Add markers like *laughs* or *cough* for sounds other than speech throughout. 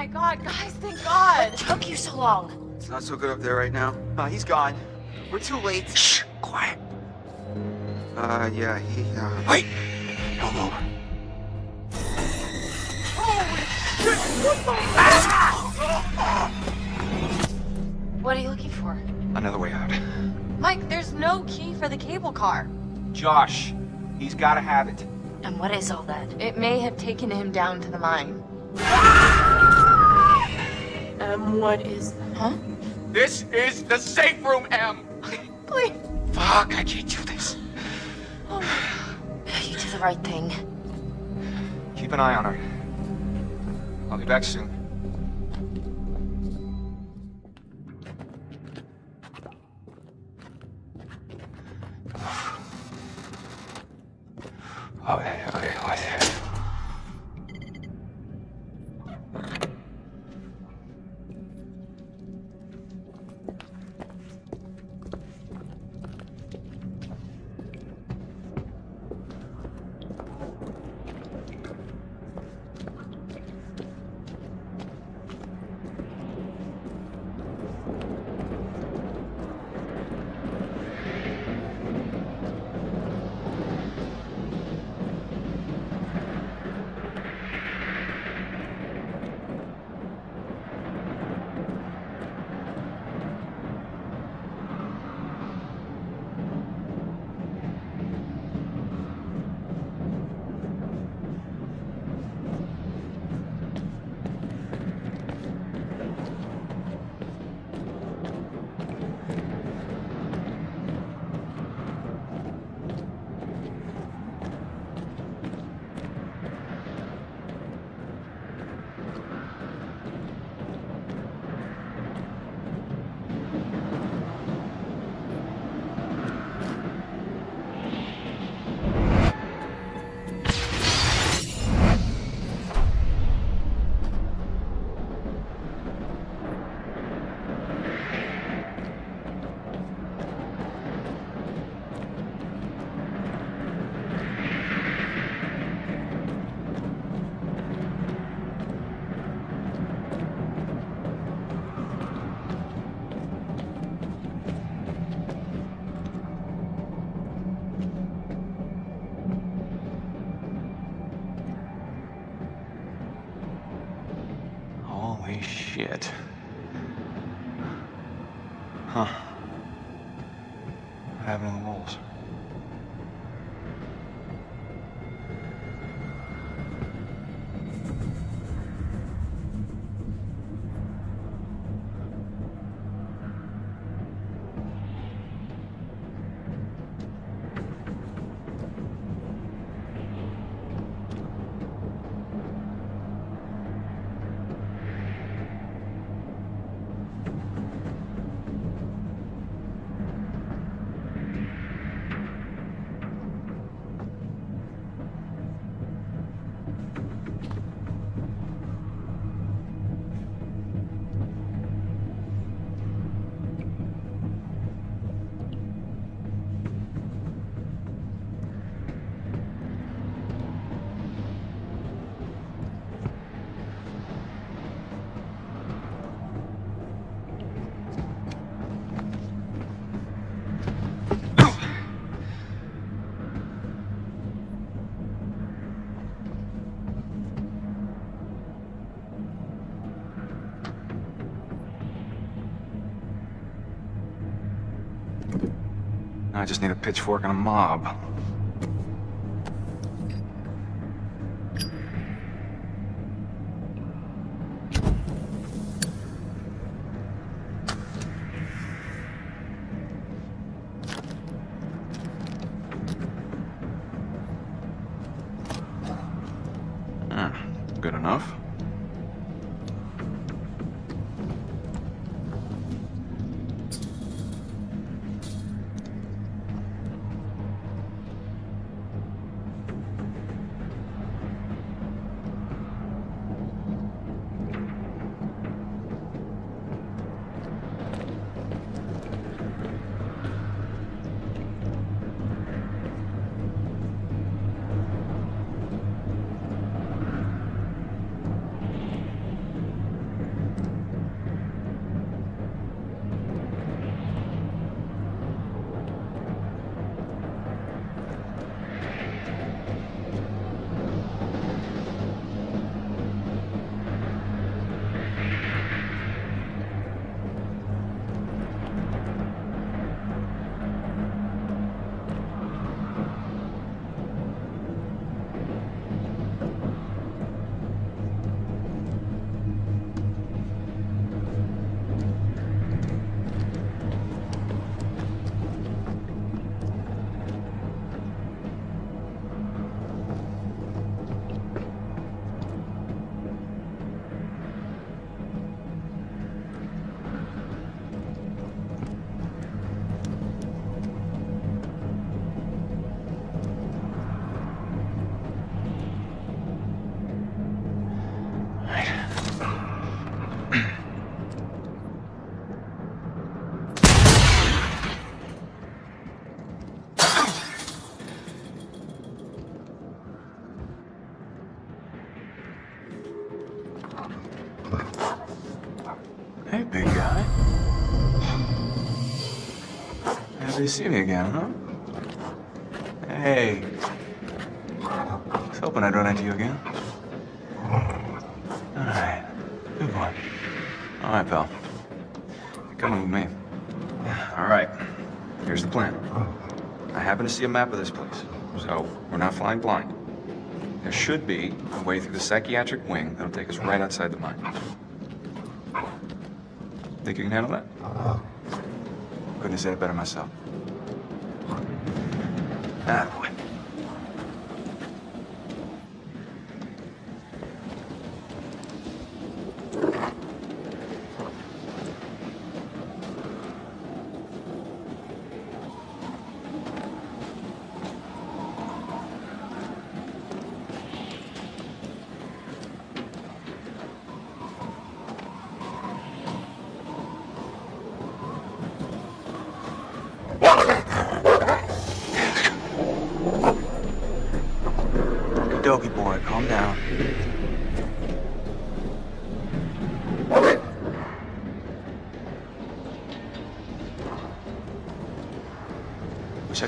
my god, guys, thank God! What took you so long? It's not so good up there right now. Uh, he's gone. We're too late. Shh, quiet. Uh, yeah, he, uh... Wait! No move. What are you looking for? Another way out. Mike, there's no key for the cable car. Josh, he's gotta have it. And what is all that? It may have taken him down to the mine. Um, what is... Huh? This is the safe room, Em! Please. Fuck, I can't do this. Oh. *sighs* You did the right thing. Keep an eye on her. I'll be back soon. I just need a pitchfork and a mob. Happy to see me again, huh? Hey. I was hoping I'd run into you again. All right. Good boy. All right, pal. Coming with me. All right. Here's the plan. I happen to see a map of this place, so we're not flying blind. There should be a way through the psychiatric wing that'll take us right outside the mine. Think you can handle that? Couldn't have said it better myself. Ah, boy.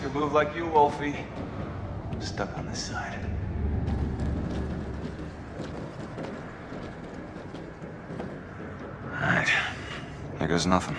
Could move like you, Wolfie. Stuck on this side. Alright. Here goes nothing.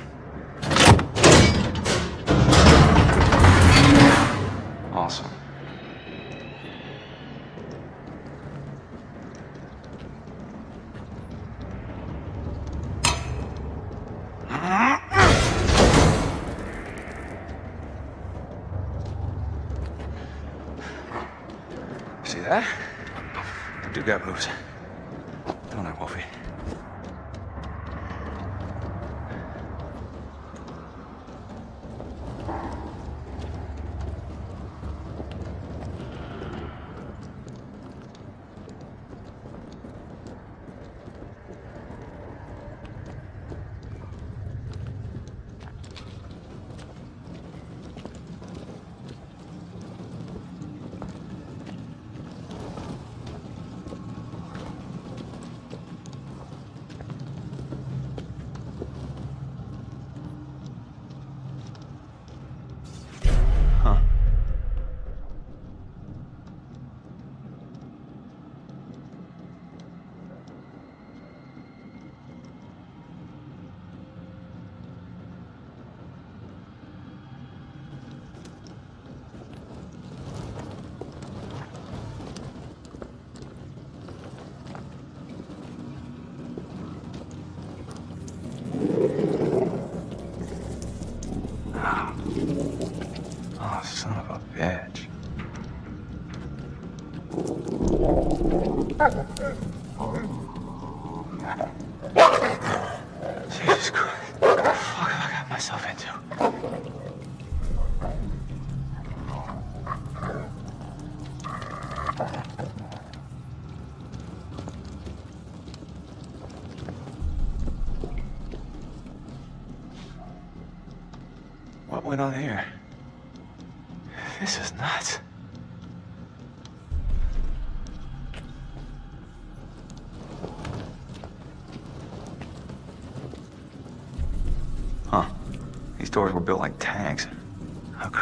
Oh.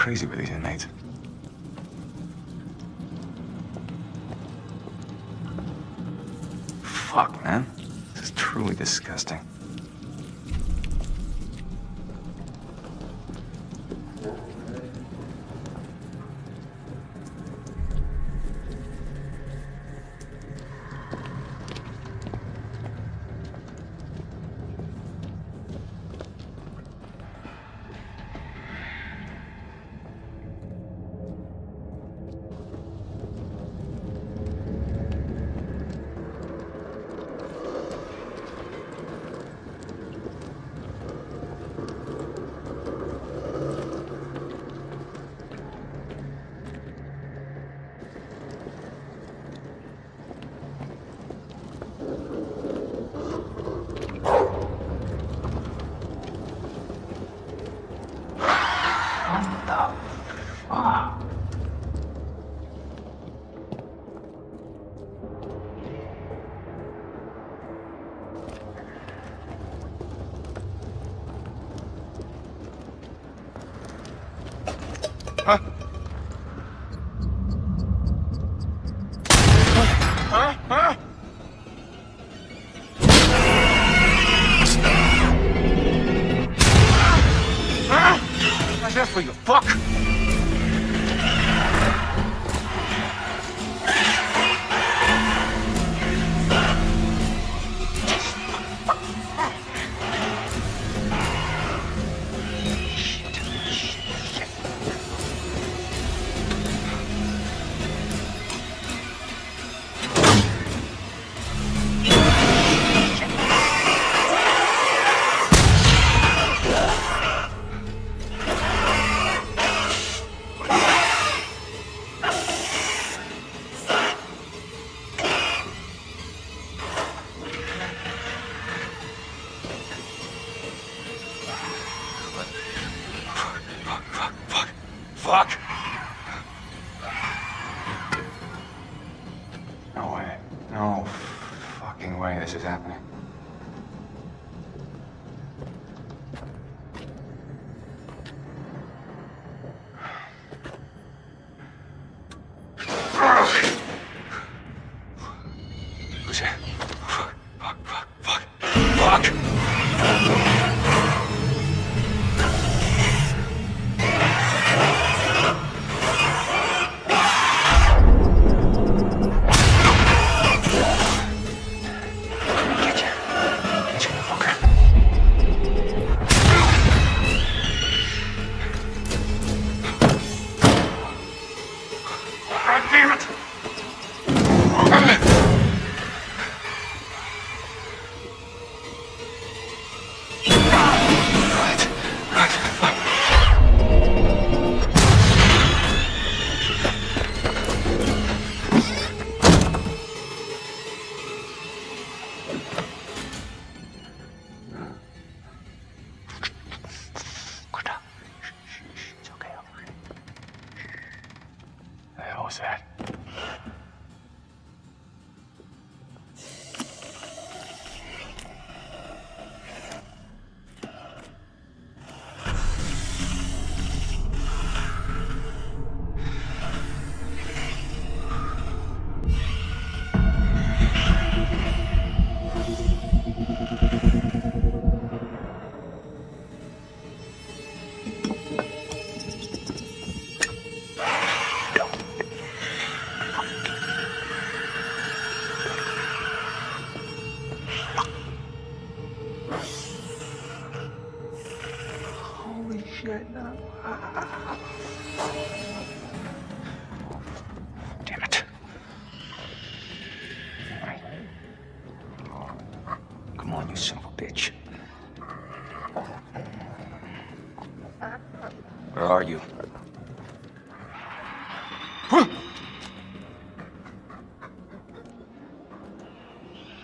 Crazy were these inmates? Fuck, man. This is truly disgusting.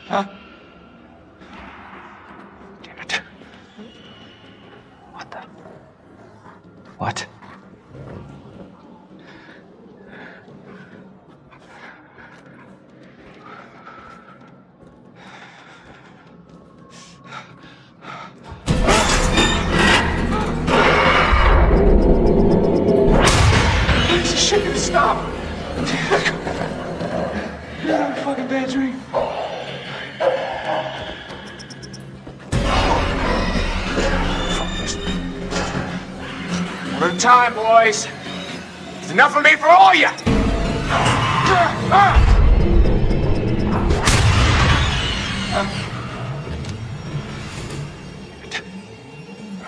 Huh?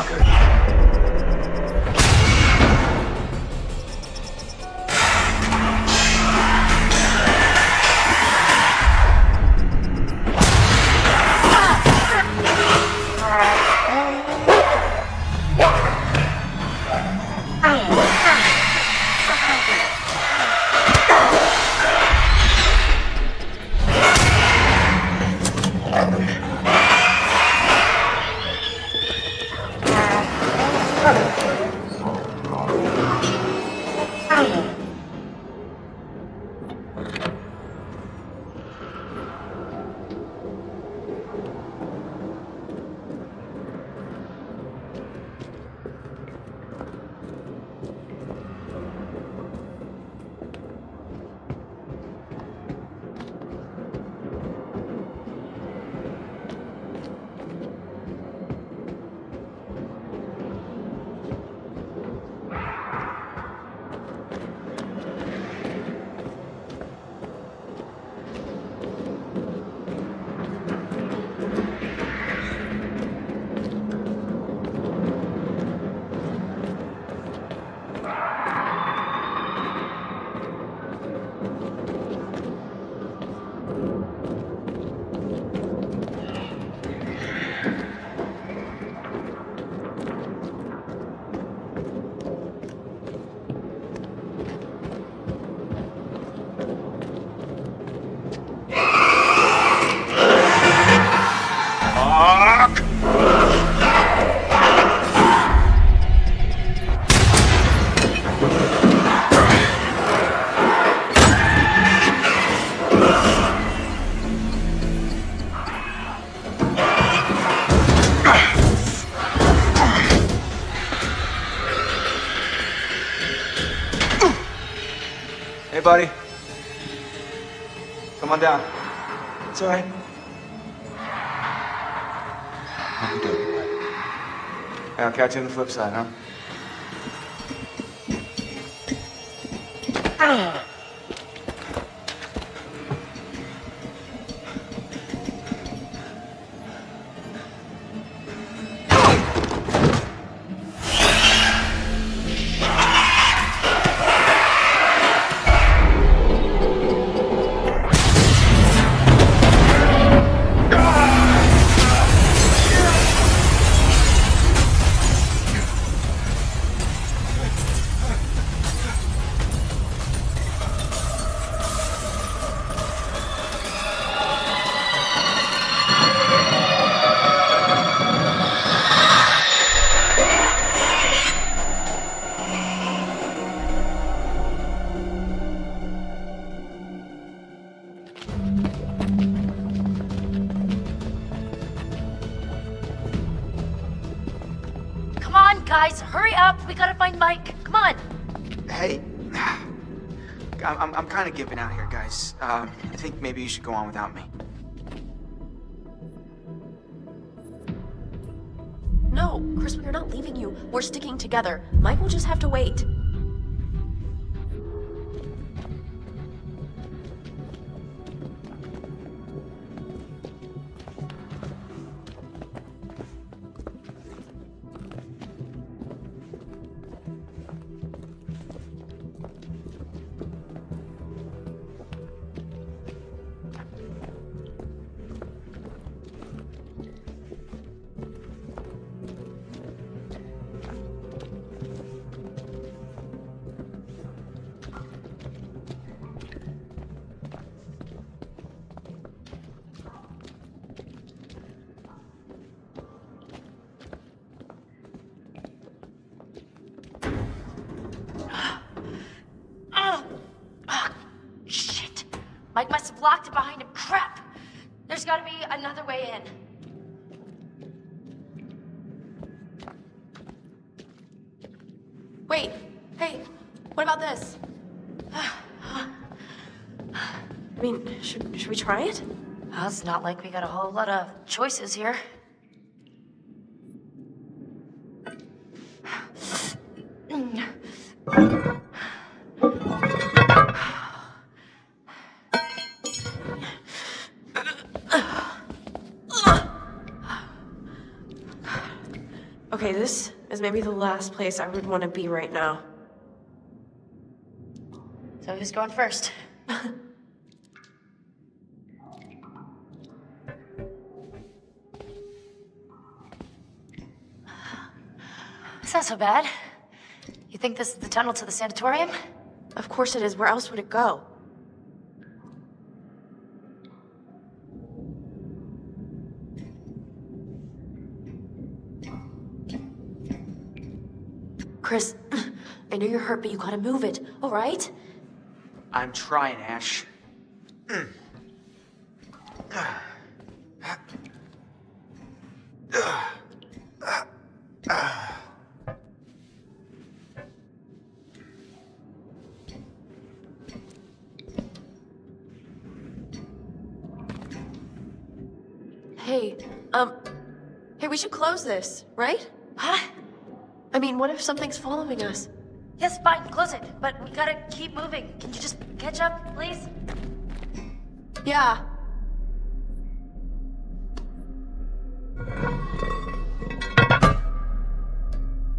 Marcus. It's all right. How you doing, I'll catch you on the flip side, huh? Should go on without me. No, Chris, we're not leaving you. We're sticking together. Mike will just have to wait. Mike must have locked it behind him. Crap. There's gotta be another way in. Wait, hey, what about this? I mean, should, should we try it? Well, it's not like we got a whole lot of choices here. Maybe the last place I would want to be right now. So who's going first? *laughs* It's not so bad. You think this is the tunnel to the sanatorium? Of course it is. Where else would it go? I know you're hurt, but you gotta move it, all right? I'm trying, Ash. Hey, um, hey, we should close this, right? Huh? I mean, what if something's following us? Yes, fine, close it. But we gotta keep moving. Can you just catch up, please? Yeah.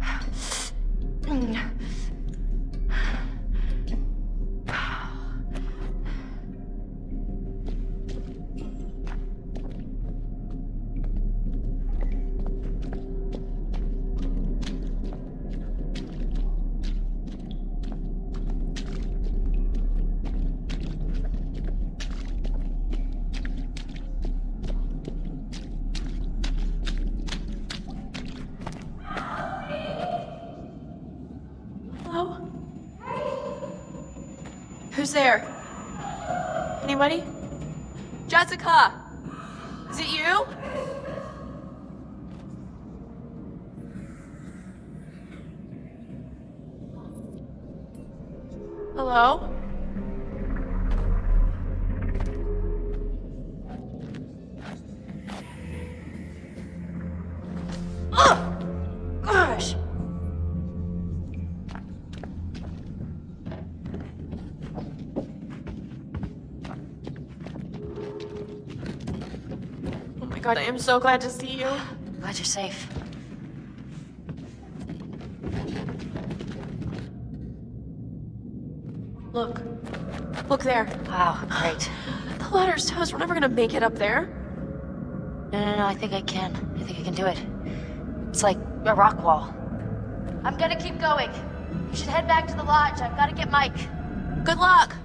*sighs* Mm. Is it you? Hello? God, I am so glad to see you. Glad you're safe. Look. Look there. Wow, great. The ladder's toast. We're never gonna make it up there. No, no, no, I think I can. I think I can do it. It's like a rock wall. I'm gonna keep going. You should head back to the lodge. I've gotta get Mike. Good luck.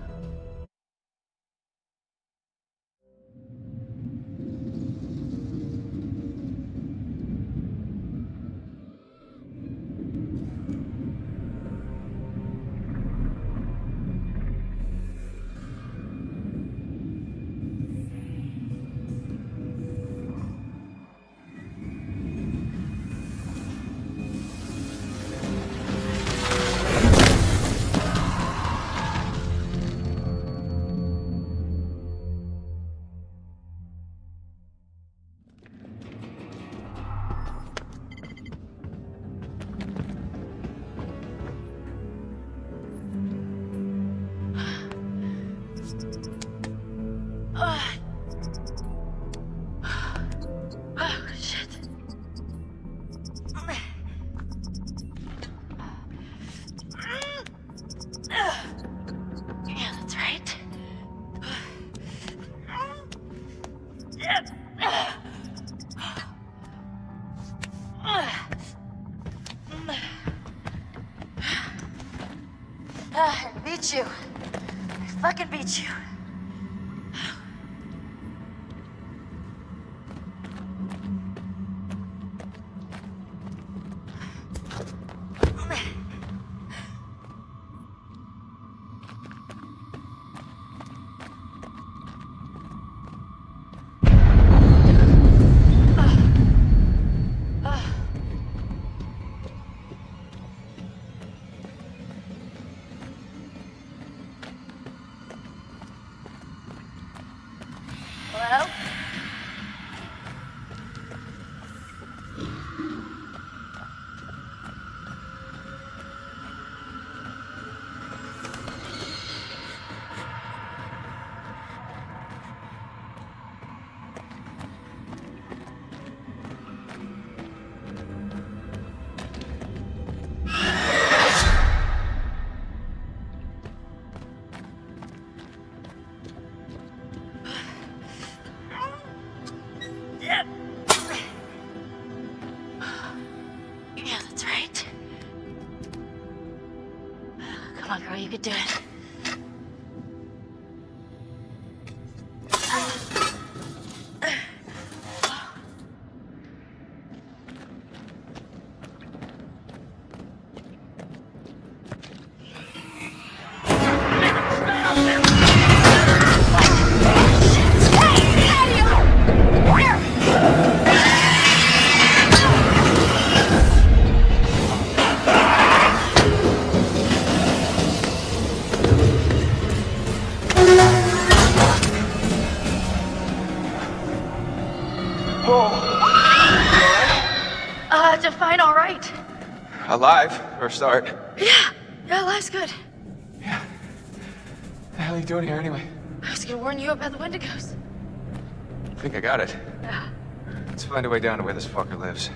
Beat you. I fucking beat you. Alive, for a start. Yeah, yeah, life's good. What the hell are you doing here anyway? I was gonna warn you about the Wendigos. I think I got it. Yeah. Let's find a way down to where this fucker lives.